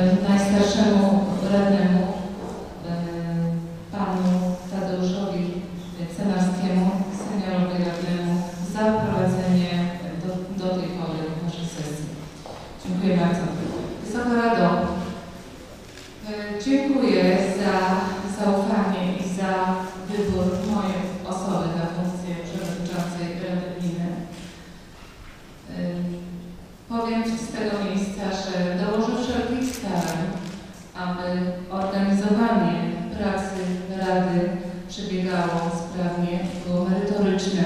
najstarszemu radnemu e, panu Tadeuszowi Cenarskiemu, seniorowi radnemu za prowadzenie do, do tej pory naszej sesji. Dziękuję bardzo. Wysoka Rado, e, dziękuję. Przebiegało sprawnie, było merytoryczne,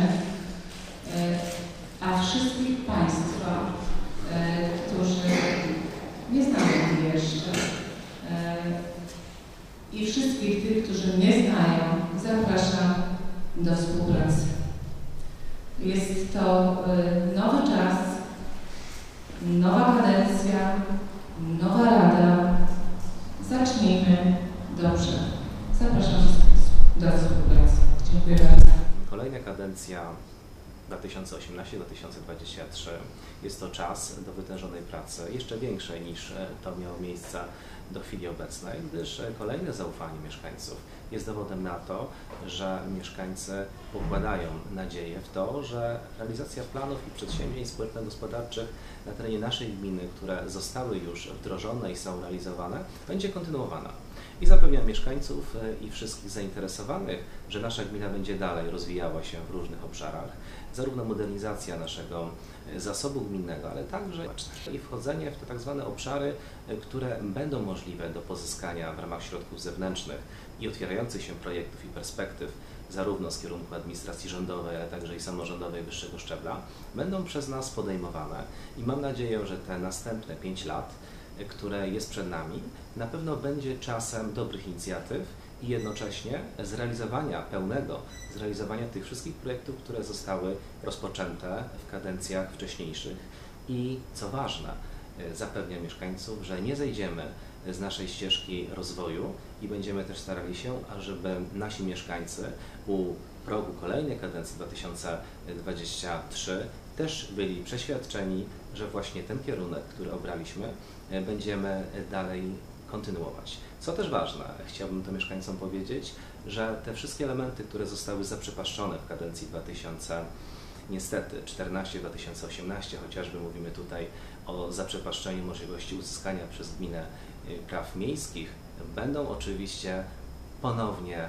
e, a wszystkich Państwa, e, którzy nie znają mnie jeszcze e, i wszystkich tych, którzy mnie znają, zapraszam do współpracy. Jest to nowy czas, nowa kadencja, nowa rada. Zacznijmy dobrze. Zapraszam wszystkich do współpracy. Dziękuję bardzo. Kolejna kadencja 2018-2023 jest to czas do wytężonej pracy, jeszcze większej niż e, to miało miejsce do chwili obecnej, gdyż e, kolejne zaufanie mieszkańców jest dowodem na to, że mieszkańcy pokładają nadzieję w to, że realizacja planów i przedsięwzięć społeczno-gospodarczych na terenie naszej gminy, które zostały już wdrożone i są realizowane, będzie kontynuowana. I zapewniam mieszkańców e, i wszystkich zainteresowanych, że nasza gmina będzie dalej rozwijała się w różnych obszarach, zarówno modernizacja naszego e, zasobu gminnego, ale także i wchodzenie w te tak zwane obszary, e, które będą możliwe do pozyskania w ramach środków zewnętrznych i otwierających się projektów i perspektyw, zarówno z kierunku administracji rządowej, ale także i samorządowej wyższego szczebla, będą przez nas podejmowane. I mam nadzieję, że te następne 5 lat które jest przed nami, na pewno będzie czasem dobrych inicjatyw i jednocześnie zrealizowania pełnego, zrealizowania tych wszystkich projektów, które zostały rozpoczęte w kadencjach wcześniejszych. I co ważne, zapewniam mieszkańców, że nie zejdziemy z naszej ścieżki rozwoju i będziemy też starali się, ażeby nasi mieszkańcy u progu kolejnej kadencji 2023 też byli przeświadczeni, że właśnie ten kierunek, który obraliśmy, e, będziemy dalej kontynuować. Co też ważne, chciałbym to mieszkańcom powiedzieć, że te wszystkie elementy, które zostały zaprzepaszczone w kadencji 2000 niestety 14-2018, chociażby mówimy tutaj o zaprzepaszczeniu możliwości uzyskania przez gminę e, praw miejskich, będą oczywiście ponownie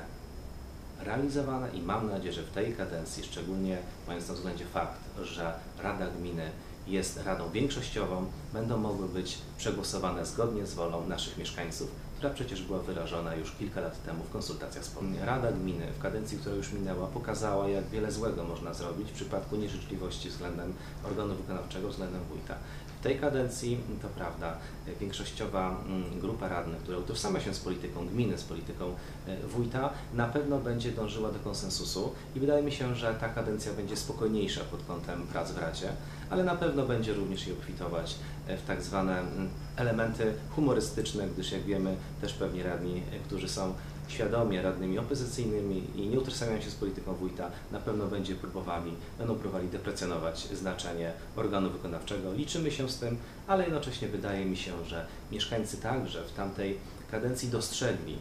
realizowane i mam nadzieję, że w tej kadencji, szczególnie mając na względzie fakt, że Rada Gminy jest radą większościową, będą mogły być przegłosowane zgodnie z wolą naszych mieszkańców, która przecież była wyrażona już kilka lat temu w konsultacjach społecznych. Rada Gminy w kadencji, która już minęła, pokazała, jak wiele złego można zrobić w przypadku nieżyczliwości względem organu wykonawczego, względem wójta. W tej kadencji, to prawda, większościowa mm, grupa radnych, która utożsamia się z polityką gminy, z polityką e, wójta, na pewno będzie dążyła do konsensusu i wydaje mi się, że ta kadencja będzie spokojniejsza pod kątem prac w Radzie, ale na pewno będzie również je obfitować e, w tak zwane mm, elementy humorystyczne, gdyż jak wiemy, też pewni radni, e, którzy są świadomie radnymi opozycyjnymi i nie utożsamiają się z polityką wójta, na pewno będzie próbowali, będą próbowali deprecjonować znaczenie organu wykonawczego. Liczymy się z tym, ale jednocześnie wydaje mi się, że mieszkańcy także w tamtej kadencji dostrzegli,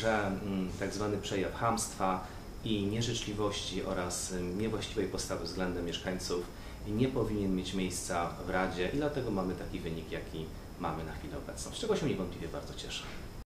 że mm, tak zwany przejaw hamstwa i nieżyczliwości oraz mm, niewłaściwej postawy względem mieszkańców nie powinien mieć miejsca w Radzie i dlatego mamy taki wynik, jaki mamy na chwilę obecną, z czego się niewątpliwie bardzo cieszę.